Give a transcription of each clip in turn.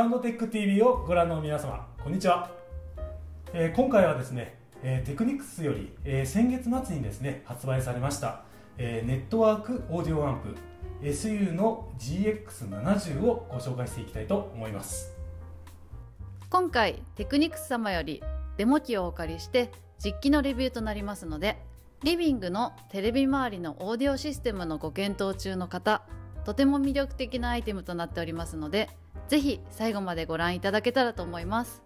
サウンドテック TV をご覧の皆様こんにちは、えー、今回はですね、えー、テクニクスより、えー、先月末にですね発売されました、えー、ネットワークオーディオアンプ SU の GX70 をご紹介していきたいと思います。今回テクニクス様よりデモ機をお借りして実機のレビューとなりますのでリビングのテレビ周りのオーディオシステムのご検討中の方とても魅力的なアイテムとなっておりますのでぜひ最後までご覧いただけたらと思います、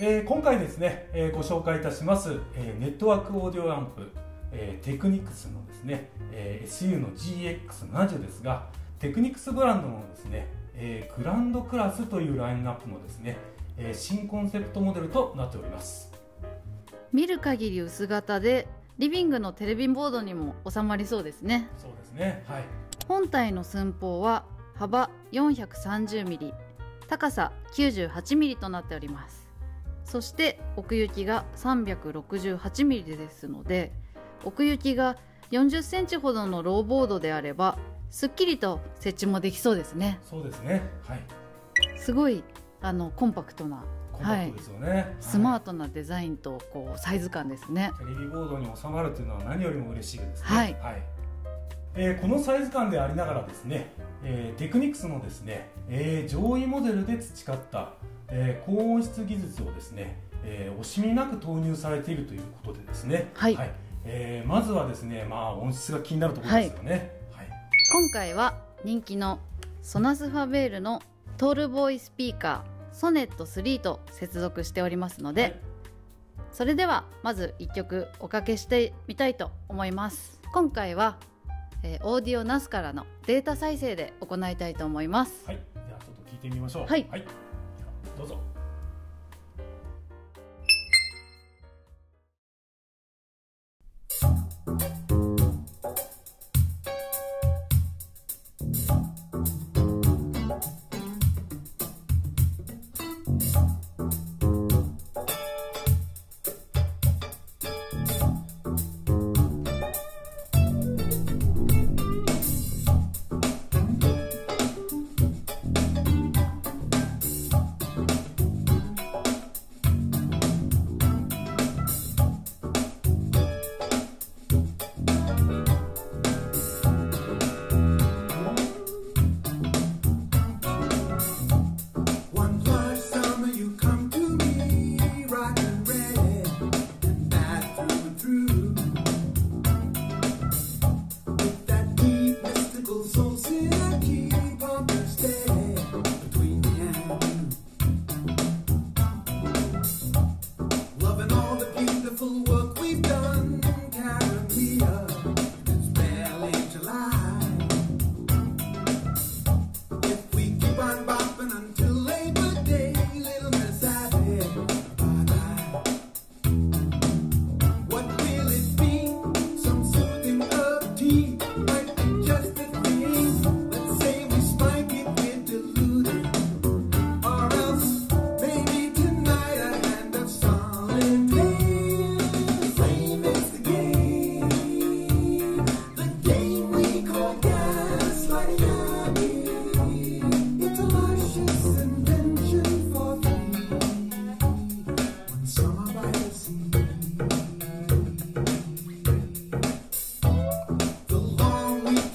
えー、今回ですね、えー、ご紹介いたします、えー、ネットワークオーディオアンプ、えー、テクニクスのですね、えー、SU の GX70 ですがテクニクスブランドのですね、えー、グランドクラスというラインナップのですね、えー、新コンセプトモデルとなっております。見る限り薄型でリビングのテレビボードにも収まりそうですね。そうですねはい。本体の寸法は幅 430mm 高さ 98mm となっております。そして奥行きが 368mm ですので奥行きが40センチほどのローボードであればすっきりと設置もできそうですね。そうですね。はい。すごいあのコンパクトなコンパクトですよね、はい、スマートなデザインとこうサイズ感ですね。テレビボードに収まるというのは何よりも嬉しいですね。はい、はいえー、このサイズ感でありながらですね、えー、テクニクスのですね、えー、上位モデルで培った、えー、高音質技術をですね、えー、惜しみなく投入されているということでですね、はい、はい、えー、まずはですね、まあ、音質が気になるところですよね、はい、はい、今回は人気のソナスファベールのトールボーイスピーカーソネット3と接続しておりますので、はい、それではまず1曲おかけしてみたいと思います。今回はえー、オーディオナスからのデータ再生で行いたいと思います。はい、ではちょっと聞いてみましょう。はい、はい、どうぞ。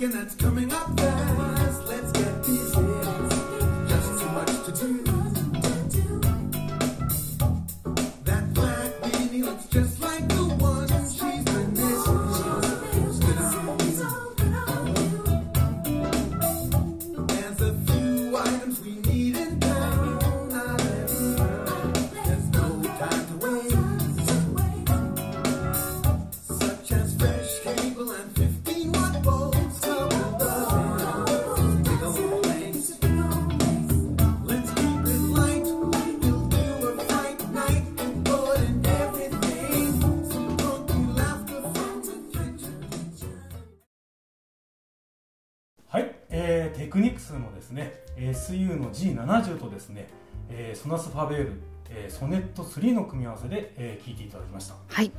weekend that's coming up fast. テクニクスのですね SU の G70 とですね、えー、ソナスファベール、えー、ソネット3の組み合わせで、えー、聞いていただきました。はい。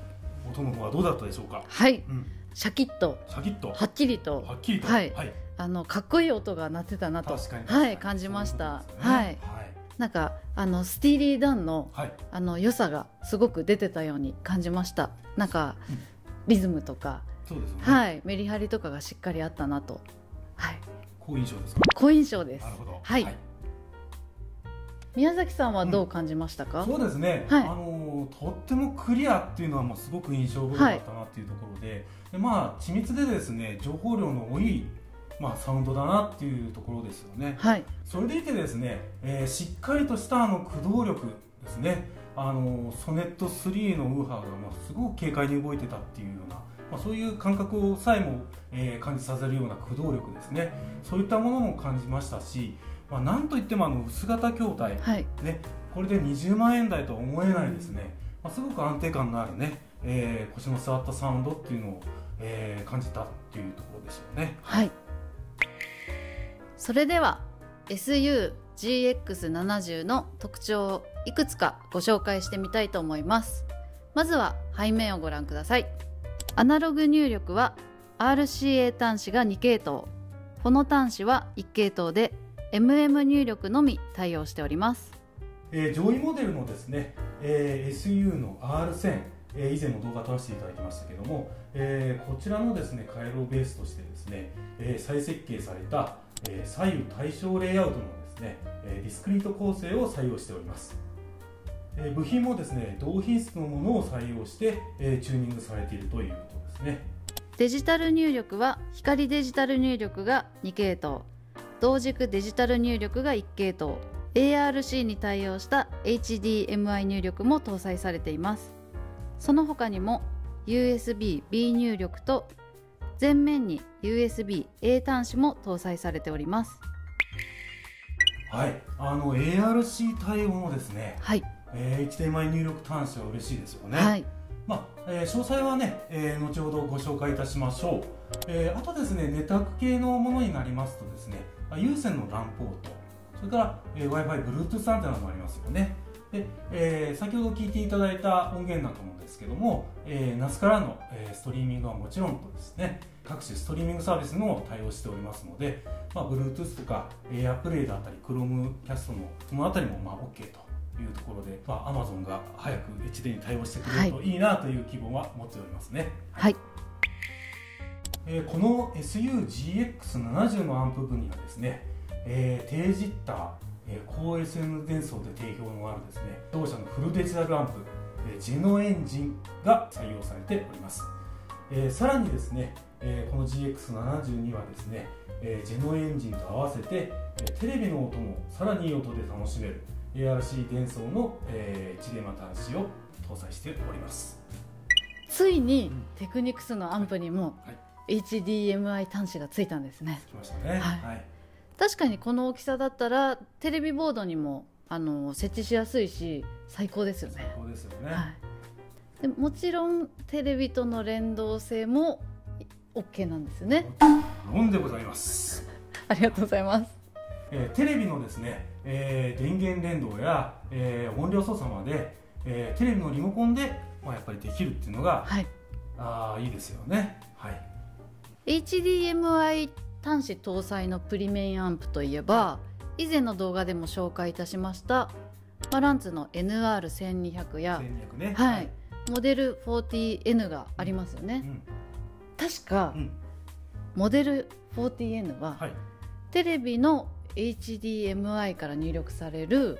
音の方はどうだったでしょうか？はい、うん、シャキッと。シャキッと？はっきりと。はっきりと？はい、はい、あのかっこいい音が鳴ってたなと。確かに。はい感じました、そうい。はい。なんかあのスティーリー・ダンのはい、はいあの良さがすごく出てたように感じました。なんかうん。リズムとか、そうですよね、はい。メリハリとかがしっかりあったなと。はい好印象ですか？好印象です。なるほど。はい。宮崎さんはどう感じましたか、そうですね、はい。あのとってもクリアっていうのはもうすごく印象深かったなっていうところで,、でまあ緻密でですね情報量の多い、まあ、サウンドだなっていうところですよね。はい。それでいてですね、えーしっかりとしたあの駆動力ですね。あのソネット3のウーハーがまあすごく軽快に動いてたっていうような、まあ、そういう感覚をさえも、えー感じさせるような駆動力ですね。そういったものも感じましたし、まあ、なんといってもあの薄型筐体、はい。ね、これで20万円台とは思えないですね、まあ、すごく安定感のあるね、えー腰の座ったサウンドっていうのを、えー感じたっていうところですよね。はい。それでは SUGX70 の特徴をいくつかご紹介してみたいと思います。まずは背面をご覧くださいアナログ入力は RCA 端子が2系統フォノ端子は1系統で MM 入力のみ対応しております。えー上位モデルのですね、えー SU の R1000、えー以前も動画撮らせていただきましたけども、えーこちらのですね回路ベースとしてですね、えー再設計された、えー左右対称レイアウトのですね、えーディスクリート構成を採用しております、えー部品もですね同品質のものを採用して、えーチューニングされているということですね。デジタル入力は光デジタル入力が2系統。同軸デジタル入力が1系統。ARC に対応した HDMI 入力も搭載されています。その他にも USB-B 入力と前面に USB-A 端子も搭載されております。はい。あの ARC 対応のですね、はい、えー HDMI 入力端子は嬉しいですよね、はい。まあえー詳細はね、えー後ほどご紹介いたしましょう、えーあとですねネットワーク系のものになりますとですねあ有線の LAN ポート。それから、えー Wi-Fi、Bluetooth アンテナもありますよね。で、えー先ほど聞いていただいた音源なんかもですけども、えー NAS からの、えーストリーミングはもちろんとですね各種ストリーミングサービスも対応しておりますので、まあ、Bluetooth とか AirPlay だったり Chromecast のこのあたりもまあ OK というところで、まあ、Amazon が早く HD に対応してくれるとい。いなという希望は持っておりますね、はい。えーこの SUGX70 のアンプ部にはですね、えー低ジッター、えー高 SN 伝送で定評のあるですね同社のフルデジタルアンプ、えージェノエンジンが採用されております、えーさらにですね、えーこの GX70 にはですね、えージェノエンジンと合わせて、えーテレビの音もさらにいい音で楽しめる ARC 伝送の、えー、HDMI 端子を搭載しております。ついにうん。テクニクスのアンプにもはい。HDMI 端子がついたんですね。来ましたね。はい。確かにこの大きさだったらテレビボードにもあの設置しやすいし最高ですよね。最高ですよね、はい、でもちろんテレビとの連動性も OK なんですね。論でございます、ありがとうございますえーテレビのですね、えー電源連動や、えー音量操作まで、えーテレビのリモコンで、まあ、やっぱりできるっていうのがはい。あーいいですよね。はい。HDMI 端子搭載のプリメインアンプといえば以前の動画でも紹介いたしましたマランツの NR1200 や、1200ね。はい、モデル 40N がありますよね。うん。確かうん。モデル 40N ははい。テレビの HDMI から入力される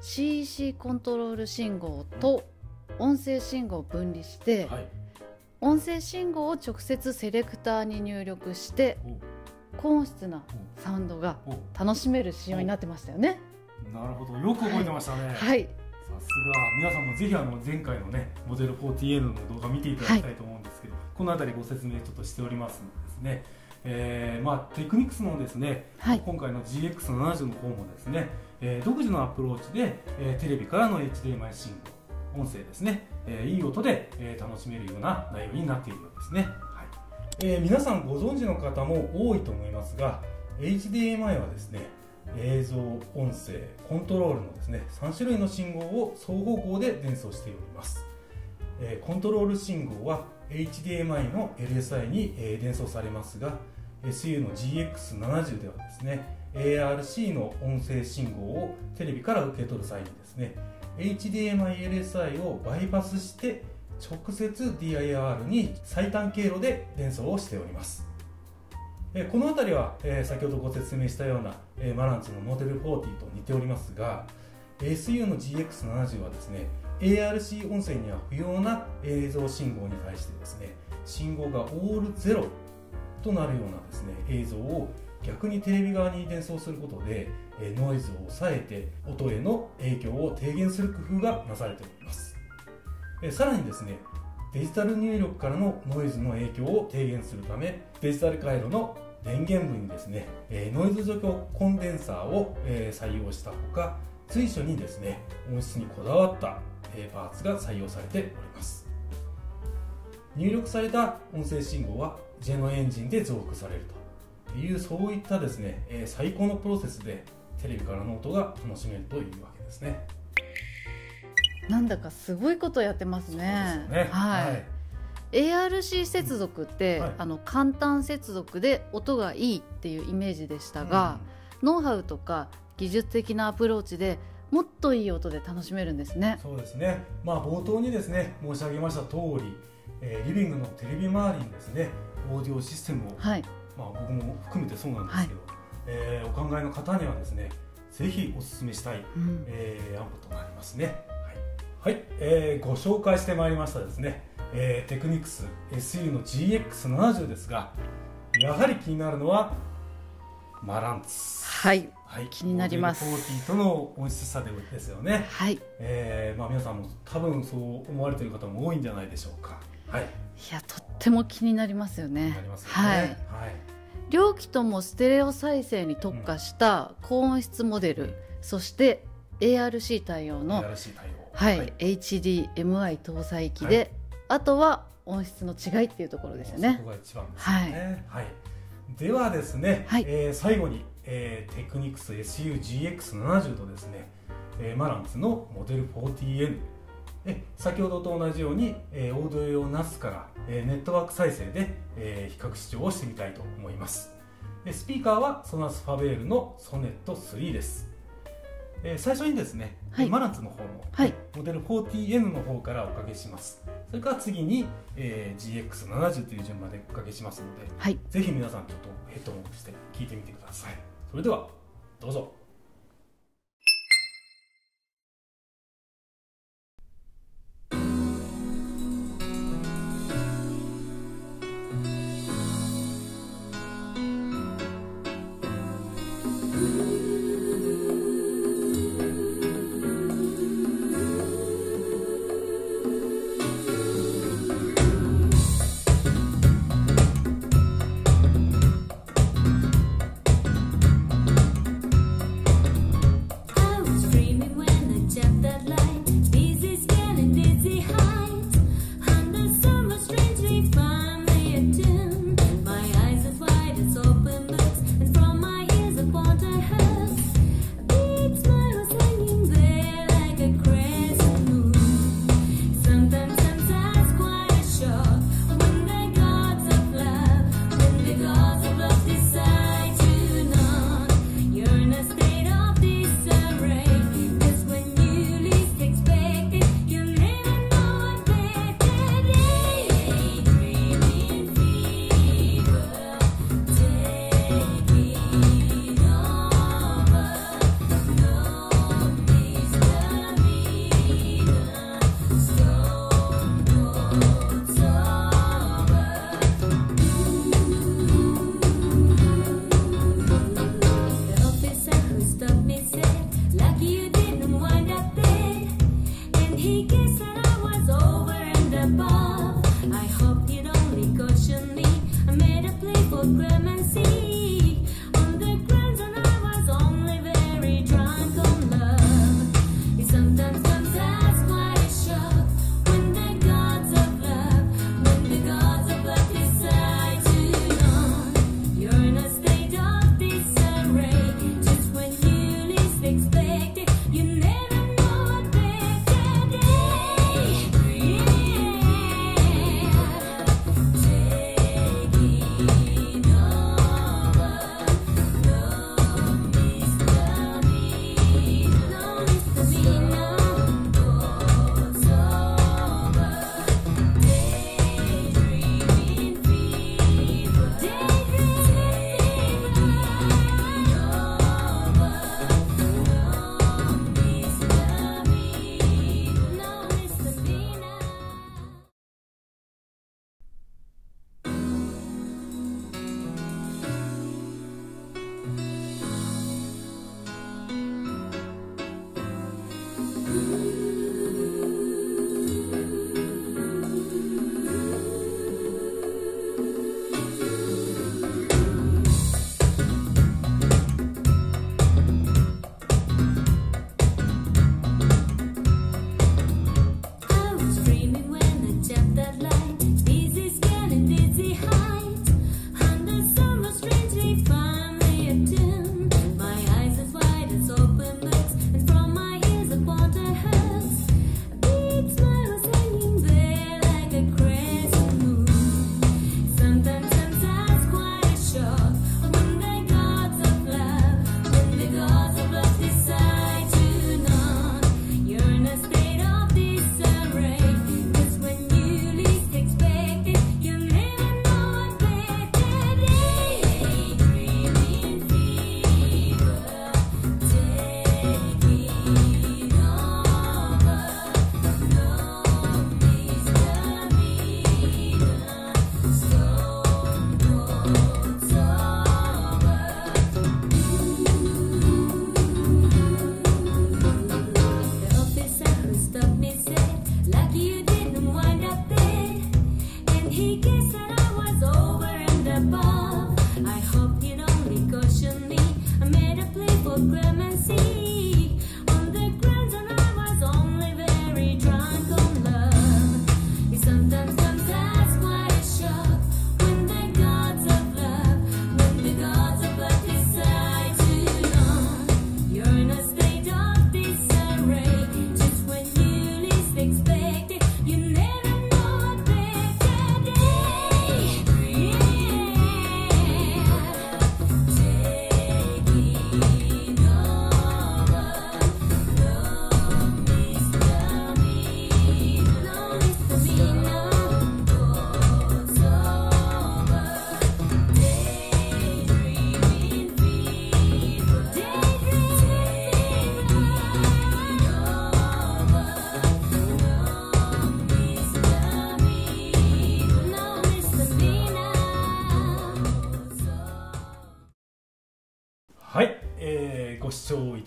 CC コントロール信号と音声信号を分離して、はい。音声信号を直接セレクターに入力して高音質なサウンドが楽しめる仕様になってましたよね。なるほど。よく覚えてましたね、はい、さすが。皆さんもぜひあの前回のねモデル 40N の動画見ていただきたいと思うんですけど、この辺りご説明ちょっとしておりますのでですね、えーまあ、テクニクスのですね、はい。今回の GX70 の方もですね、えー独自のアプローチで、えーテレビからの HDMI 信号音声ですね、えーいい音で、えー楽しめるような内容になっているようですね、はい。えー皆さんご存知の方も多いと思いますが HDMI はですね映像、音声、コントロールのですね3種類の信号を双方向で伝送しております、えーコントロール信号は HDMI の LSI に、えー伝送されますが SU の GX70 ではですね ARC の音声信号をテレビから受け取る際にですね HDMI-LSI をバイパスして直接 DIR に最短経路で伝送をしております。この辺りは先ほどご説明したようなマランツのモデル40と似ておりますが SU の GX70 はですね ARC 音声には不要な映像信号に対してですね信号がオールゼロとなるようなですね映像を逆にテレビ側に伝送することでノイズを抑えて音への影響を低減する工夫がなされております。さらにですねデジタル入力からのノイズの影響を低減するためデジタル回路の電源部にですねノイズ除去コンデンサーを採用したほか随所にですね音質にこだわったパーツが採用されております。入力された音声信号はジェノエンジンで増幅されるというそういったですね最高のプロセスでテレビからの音が楽しめるというわけですね。なんだかすごいことやってますね。すね。はい、はい ARC 接続って、はい。あの簡単接続で音がいいっていうイメージでしたが、ノウハウとか技術的なアプローチでもっといい音で楽しめるんですね。そうですね、まあ、冒頭にですね申し上げました通り、えーリビングのテレビ周りにですねオーディオシステムを、はい、まあ、僕も含めてそうなんですけど、えーお考えの方にはですねぜひお勧めしたい、うん。えーアンプとなりますね。はい、はい。えーご紹介してまいりましたですね、えーテクニクス SU の GX70 ですがやはり気になるのはマランツ。はい、はい、気になります。モデル40との音質差でですよね。はい、い。えーまあ、皆さんも多分そう思われている方も多いんじゃないでしょうか。はい、やとっても気になりますよね。ね。はい、はい、両機ともステレオ再生に特化した高音質モデル、そして ARC 対応の、対応。はい、HDMI 搭載機で、あとは音質の違いっていうところですよねそ。こが一番ですよね。はい。ではですね、はいえー最後に、えーテクニクス SUGX70 とですね、えーマランツのモデル 40N え先ほどと同じように、えーオーディオ用 NAS から、えーネットワーク再生で、えー比較視聴をしてみたいと思います。でスピーカーはソナスファベールのソネット3です、えー最初にですね、はい。マランツの方の、はい。モデル 40N の方からおかけします。それから次に、えー GX70 という順番でおかけしますのではい、ぜひ皆さんちょっとヘッドホンして聞いてみてください。それではどうぞ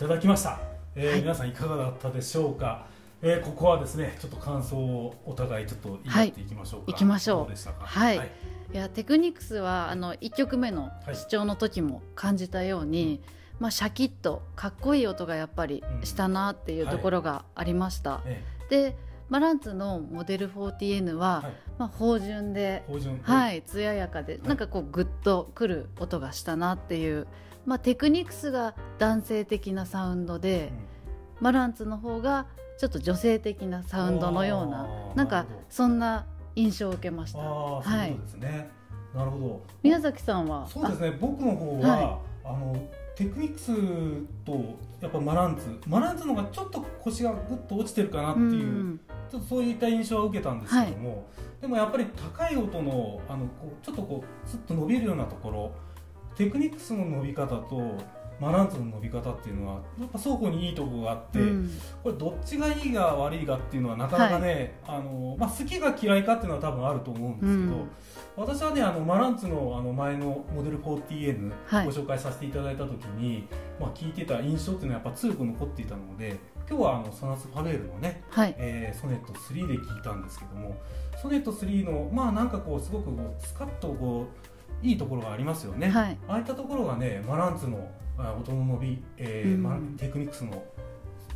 だきました、えーはい。皆さんいかがだったでしょうか、えーここはですねちょっと感想をお互いちょっと言ってい。きましょうか、行きましょう。どうでしたか？はい。はい。いやテクニクスはあの1曲目のはい。視聴の時も感じたように、まあ、シャキッとかっこいい音がやっぱりしたなっていうところがありました、えでマランツのモデル 40N は、はい。まあ、芳醇でー、芳醇はい艶やかで、なんかこうグッとくる音がしたなっていう、まあ、テクニクスが男性的なサウンドで、マランツの方がちょっと女性的なサウンドのようななんかそんな印象を受けました。ああそうですね、なるほど。宮崎さんは？そうですね。僕の方は、はあのテクニクスとやっぱマランツマランツの方がちょっと腰がぐっと落ちてるかなあっていう、んちょっとそういった印象は受けたん。ですけども、でもやっぱり高い音のあのこうちょっとこうスッと伸びるようなところテクニクスの伸び方とマランツの伸び方っていうのはやっぱ双方にいいところがあって、うん。これどっちがいいが悪いがっていうのはなかなかね、あのまあ、好きが嫌いかっていうのは多分あると思うんですけど、うん。私はねあのマランツのあの前のモデル 40N はい。ご紹介させていただいた時に、まあ、聞いてた印象っていうのはやっぱ強く残っていたので今日はあのソナス・ファレールのねはい。えーソネット3で聞いたんですけどもソネット3のまあなんかこうすごくこうスカッとこういいところがありますよね、はい。ああいったところがねマランツのあ音の伸び、えーうん。テクニクスの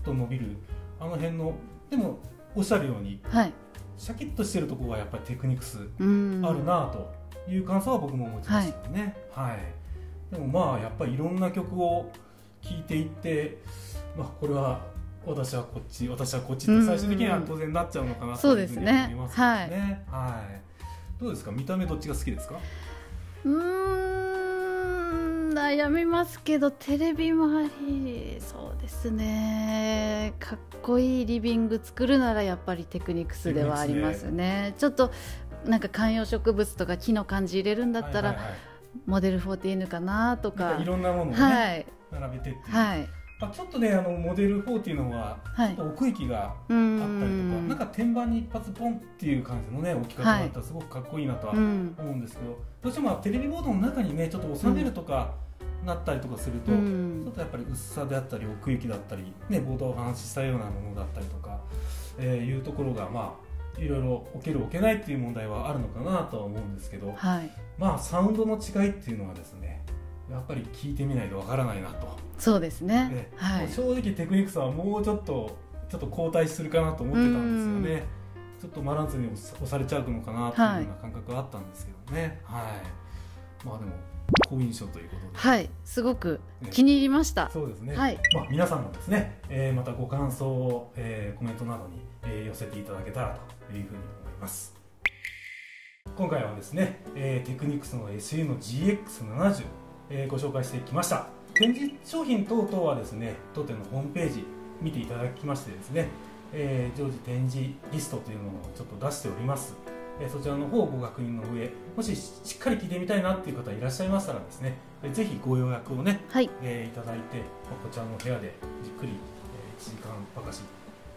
と伸びるあの辺のでもおっしゃるようにはい。シャキッとしてるところがやっぱりテクニクスうん。あるなという感想は僕も持ちましたよね、はい。でもまあやっぱりいろんな曲を聴いていって、まあ、これは私はこっち私はこっちって最終的には当然なっちゃうのかなというふうに思いますよね。はい。どうですか？見た目どっちが好きですか？うーん悩みますけどテレビ周りそうですね。かっこいいリビング作るならやっぱりテクニクスではありますね。ちょっとなんか観葉植物とか木の感じ入れるんだったら、はいはいはい。モデル 40N かなとかいろんなものをね、はい。並べてっていう、はいまあ、ちょっとねあのモデル4っていうのははい。奥行きがうあったりとか、ん。なんか天板に一発ポンっていう感じのね置き方だったらすごくかっこいいなとはうん。思うんですけど、どうしてもまあテレビボードの中にねちょっと収めるとかなったりとかすると、うちょんっとやっぱり薄さであったり奥行きだったり、ね、ボードをお話ししたようなものだったりとか、えーいうところがまあいろいろ置ける置けないっていう問題はあるのかなとは思うんですけどはい。まあサウンドの違いっていうのはですねやっぱり聞いてみないとわからないなと、そうですね。ねはい。正直テクニクスはもうちょっとちょっと後退するかなと思ってたんですよね。ちょっとマランツに押されちゃうのかなっていうような感覚があったんですけどね。はい、まあでも好印象ということで、はい。すごくね気に入りました。そうですね、はい。まあ、皆さんもですね、えーまたご感想を、えーコメントなどに、えー寄せていただけたらというふうに思います。今回はですね、えーテクニクスの SU の GX70、えーご紹介してきました。展示商品等々はですね当店のホームページ見ていただきましてですね、えー常時展示リストというのをちょっと出しております。えーそちらの方をご確認の上もししっかり聞いてみたいなっていう方いらっしゃいましたらですねえーぜひご予約をねはい。えーいただいて、まあこちらの部屋でじっくり、えー1時間ばかし、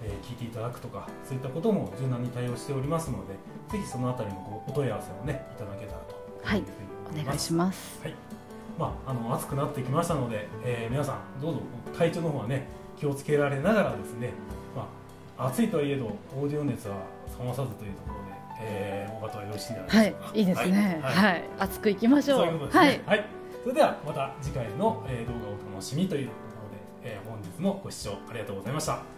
えー聞いていただくとかそういったことも柔軟に対応しておりますのでぜひそのあたりのごお問い合わせをねいただけたらとはいいうふうに思お願いしまますすまあ、あの暑くなってきましたので、えー皆さんどうぞ体調の方はね気をつけられながらですね、まあ、暑いとはいえどオーディオ熱は冷まさずというところで、えー、大方はよろしいんじゃないはいでしょうかいいですね。はい。はい。熱くいきましょう。ね。はい。はい。それではまた次回の、えー動画をお楽しみというところ本日もご視聴ありがとうございました